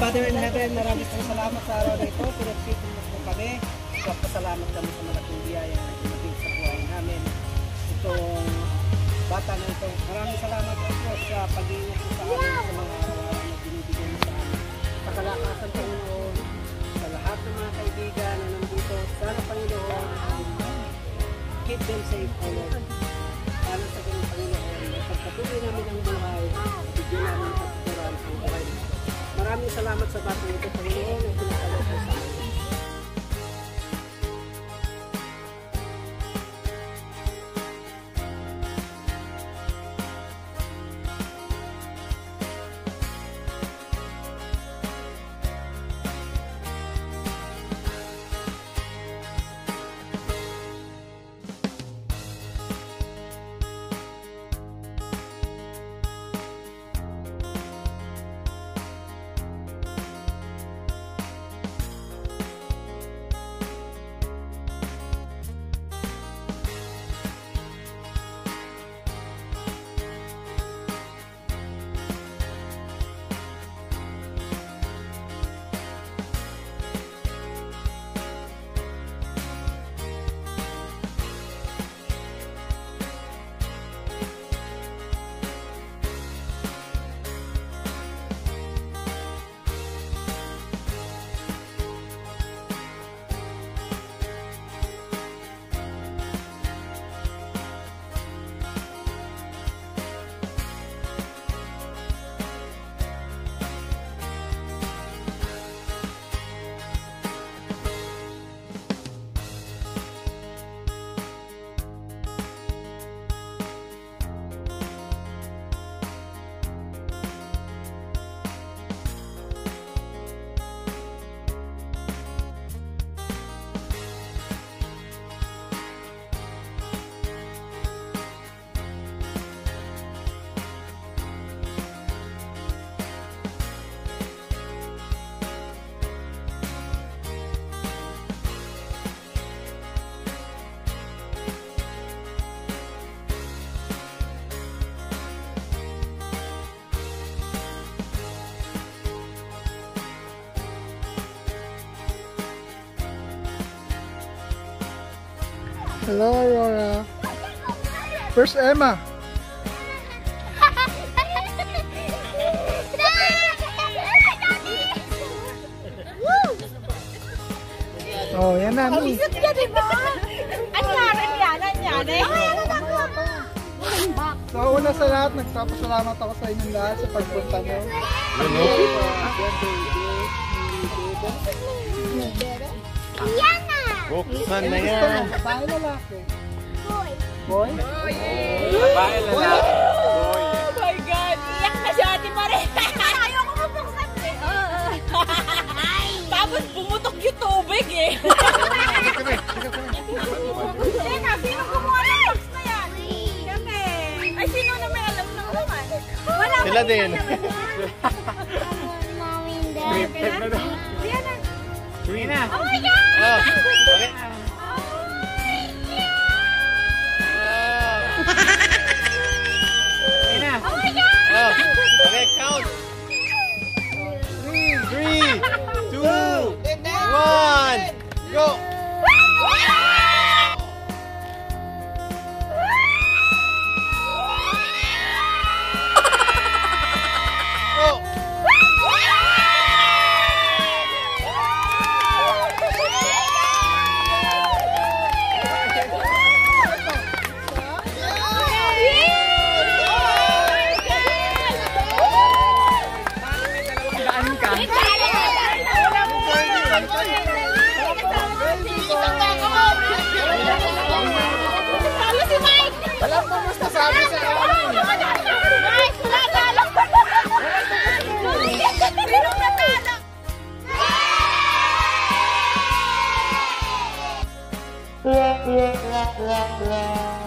Father in Heaven, maraming pong salamat sa araw na ito. Pinagsitin mo po kami. Pasalamat kami sa malaking biyaya na dumating sa buhay namin. Itong bata na ito. Maraming salamat po sa pag-iingat sa amin sa mga araw na binibigay mo sa amin. Sa kalakasan Panginoon, sa lahat ng mga kaibigan na nandito, sana Panginoon, keep them safe, Lord. Salamat sa bata nito, Panginoon, at pinakalaw ko sa amin. Hello, Aurora. Where's Emma? Oh, yan na. Mi. Isip niya, di ba? Anyaran yan, anyaran. Ay, ano na ko ako? So, una sa lahat, nagpapasalamat ako sa inyong lahat sa pagpunta nyo. Yan Buksan na yan. babae lalaki. Boy. Boy? Babae lalaki. Boy. Oh my God! Iyak na si Ate Marie! Ayoko mabuksan eh. Tapos bumutok yung tubig eh. Teka, sino kumuha ng box na yan? Kami. Ay, sino na may alam ng laman? Wala Sila din. Mommy and Dad. Na. Oh my God! Oh, okay. la la la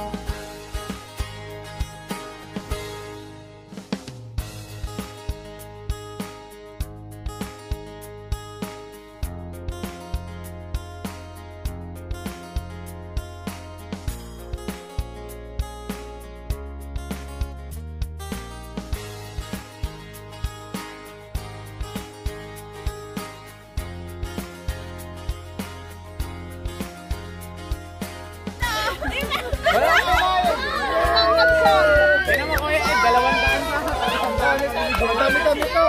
Dami kami to.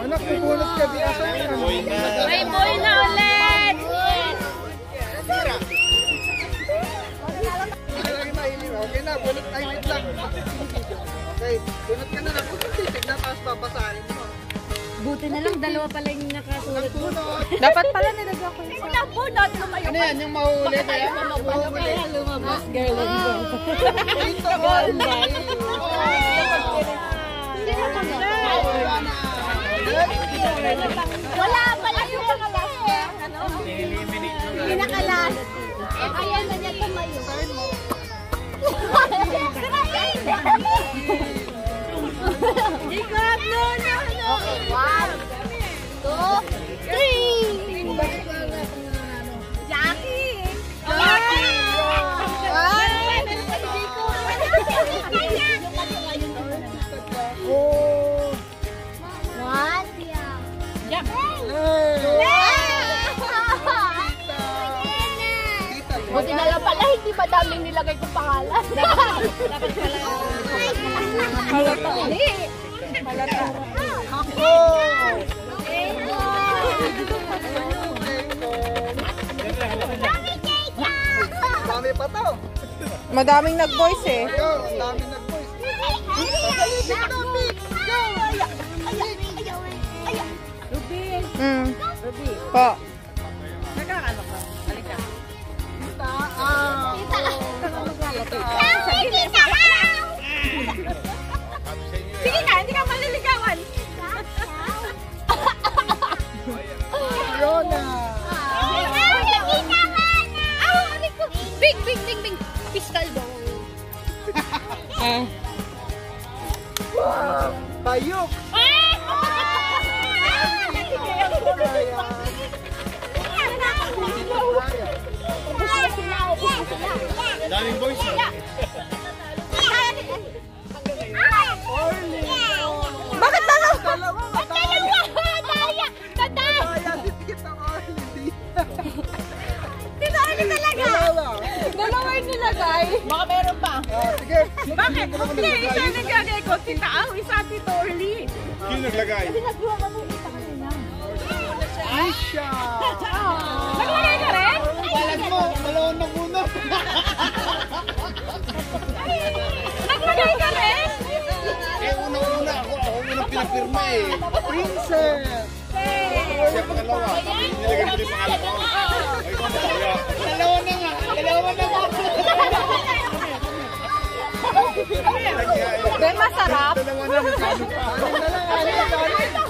Anak, bubulot ka di asa. May boy na ulit! Okay na, bulot ay wait lang. Okay, bulot ka na lang. Kung titig na, tapos mo. Buti na lang, dalawa pala yung. Bunot. Dapat pala nilagyan Wala dati lumayo Ano yan, yung mahuli kaya? Mahuli. lumabas, girl. Dito, mahuli. Wala pala yung mga hindi madaming nilagay kong pangalan. Dapat pala. Halata. Hindi. Halata. Ako! Dami pa to. Madaming nag-voice eh. Yo, ang dami nag-voice. Mm. Po. Bayok. Daming boys. Bakit dalawa? Dalawa? Yung nilagay. Baka meron pa. Ah, sige. Bakit? Hindi, isa naglagay ko. Tita Ang, isa Tito Orly. Sino naglagay? Pinagluha ka mo isa kanina. Aisha. Naglagay ka rin? Balag mo, dalawang na muna. Naglagay ka rin? Eh, unang-una ako. Ako unang pinapirma eh. Princess. Siya pangalawa. Tapos nilagay ko yung pangalan ko. Ay, kaya. Dalawa na nga. Dalawa na nga. Ben, masarap. Dalawa na. Ano na lang, na lang.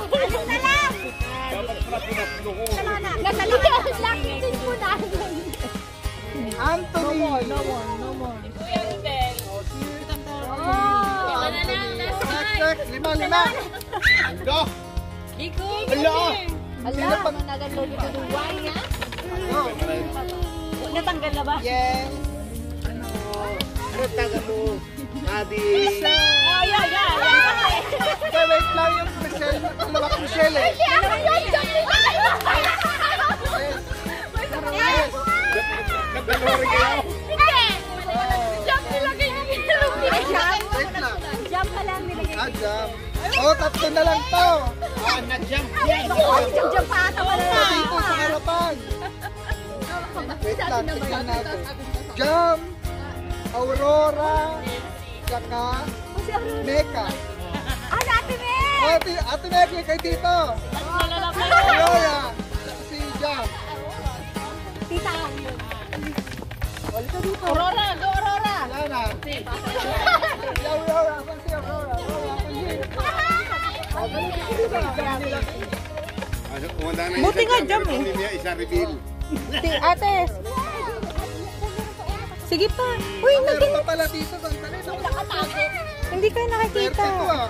Na lang! Nasa lakas lang din po na. Anthony. No more, no more, no more. Next, next. Lima, lima. Go! Ala. Ala, managal lolo ko ng wine, ha? Natanggal na ba? Yes. Ano taga mo? Adi. Oh, yeah, yeah. Okay, wait lang yung Michelle. Dalawang Michelle eh. Nagdalawa rin kayo. Jump nilagay niyo Jump? Wait lang. Jump nilagay. Ah, jam. Oh, tatlo na lang to. Ah, nag-jump. Jump, jump pa ata wala Ito dito sa harapan. Wait lang, tignan natin. Jam, Aurora, saka Mecca. Ah, dati me! Oh, ate, ate Mecca, kay dito. Aurora, si Jam. Tita. Aurora, go Aurora! Na. Si Aurora, asan si Aurora? Buti nga, jam eh. Isa reveal. Ti- Ate. Sige pa. Uy, Meron naging... pa pala dito. Hindi kayo nakikita. 32 ah.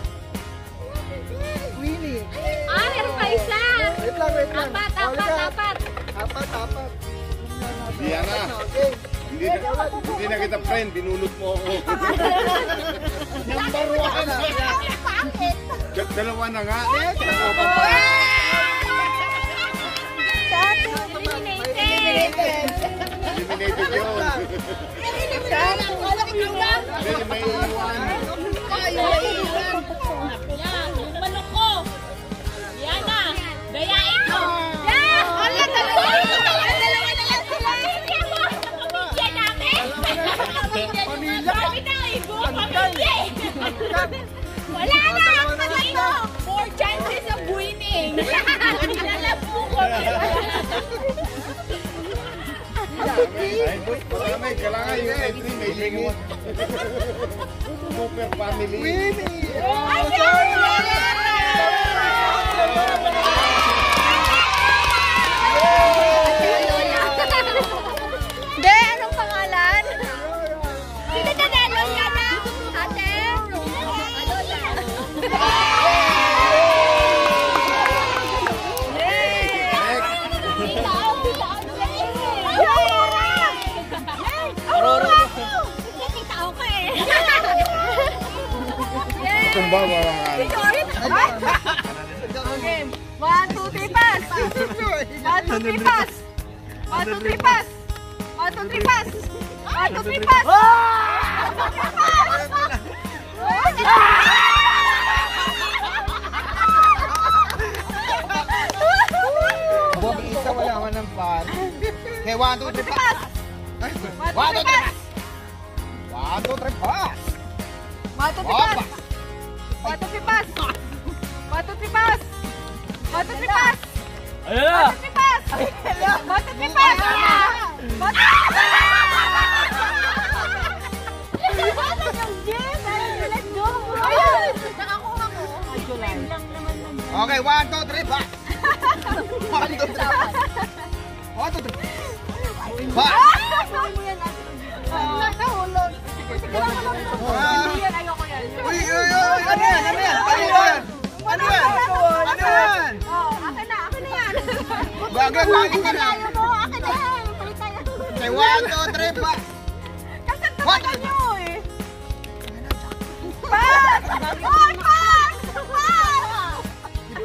Winnie. Ah, meron pa isa! Wait lang, wait lang. Apat, apat, apat! Apat, apat. Diana. Okay. Hindi na, hindi na kita friend. Binulot mo ako. Number one Bakit? Dalawa na nga. Eh, dalawa pa pa. Sa atin. Eliminated. Eliminated yun. Eliminated. Alam ko lang. May iwan. May iwan. Marami. Kailangan yung entry may limit. Super family. Hindi, Ano. Okay. One, two, three, pass! One, two, three, pass! One, two, three, pass! One, two, three, pass! One, two, three, pass! One, two, three, pass! Huwag isa wala man ng pan. Okay, one, two, three, pass! One, two, three, pass! Okay, one, two, three, pass! One, two, three! One, two, three, pass! Nahulog. Ah. Hindi yan, ayoko yan. Uy, uy, uy! Ano yan? Ano yan? Ano yan? Ano yan? Ano akin na, akin na yan. Bagay, bagay ka akin na yan. Okay, one, two, three,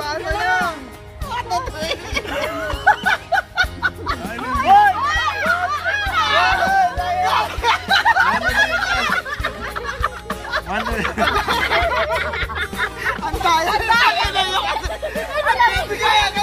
Paano yan? Ano to Hoy! Ano Ang daya! Ang daya na yun! Ano na?